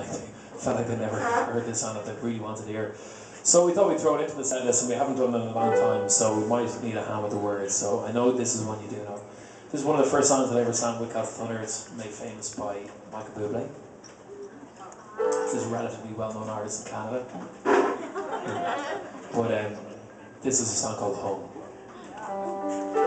like felt like they never heard this song that they really wanted to hear. So we thought we'd throw it into the set list, and we haven't done it in a long time, so we might need a hand with the words. So I know this is one you do know. This is one of the first songs that I ever sang with Castle Thunder. It's made famous by Michael Bublé. This is a relatively well-known artist in Canada. But um, this is a song called Home.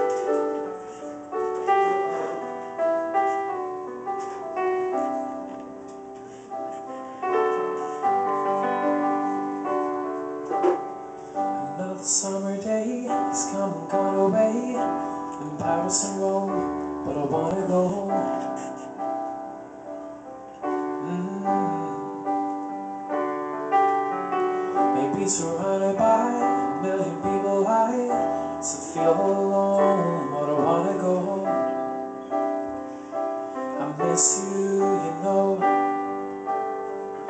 Summer day has come and gone away in Paris and Rome, but I wanna go home. Maybe surrounded by a million people, I still feel alone, but I wanna go home. I miss you, you know.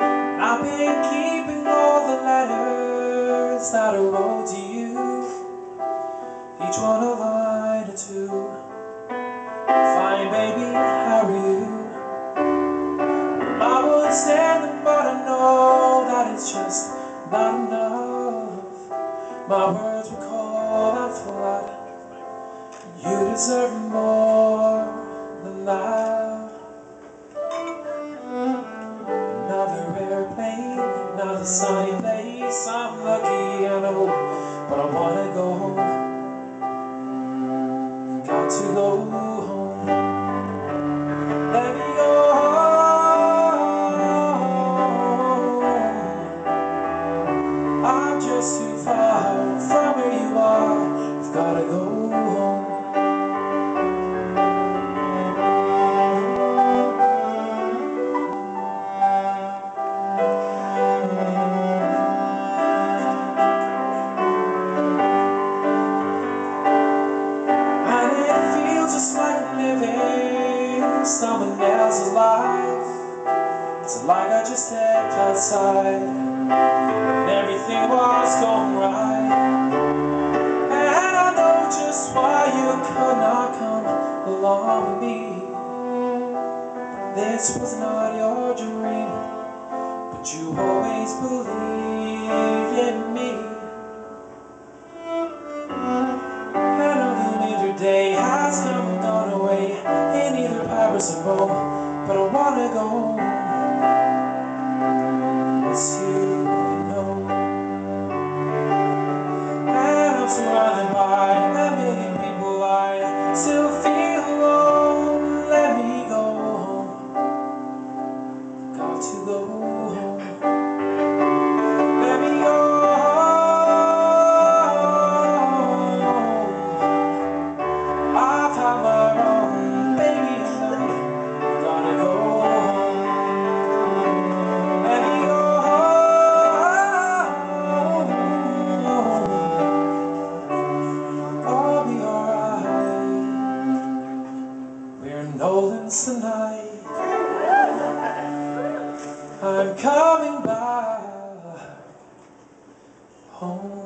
I've been keeping all the letters that I wrote to you, each one a line or two. Fine, baby, how are you? I would stand them, but I know that it's just not enough. My words were cold and flat. You deserve more than that. Another airplane, another sunny place. I'm lucky, I know, but I wanna go home. To go home. Let me go home. I'm just too far from someone else's life. It's like I just stepped outside and everything was going right. And I know just why you could not come along with me. This was not your dream, but you always believed but I wanna go home. Nolan's tonight. I'm coming back home.